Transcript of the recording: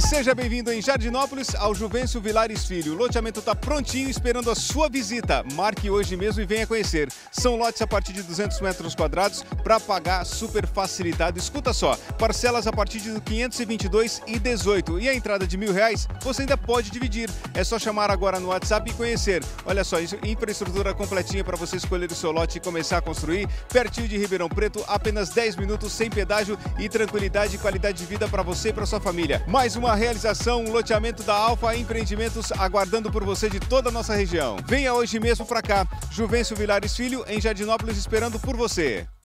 Seja bem-vindo em Jardinópolis ao Juvencio Vilares Filho. O loteamento está prontinho esperando a sua visita. Marque hoje mesmo e venha conhecer. São lotes a partir de 200 metros quadrados para pagar super facilitado. Escuta só, parcelas a partir de 522 e 18 e a entrada de mil reais você ainda pode dividir. É só chamar agora no WhatsApp e conhecer. Olha só, infraestrutura completinha para você escolher o seu lote e começar a construir. Pertinho de Ribeirão Preto, apenas 10 minutos sem pedágio e tranquilidade e qualidade de vida para você e para sua família. Mais uma realização, um loteamento da Alfa Empreendimentos aguardando por você de toda a nossa região. Venha hoje mesmo para cá. Juvencio Vilares Filho, em Jardinópolis, esperando por você.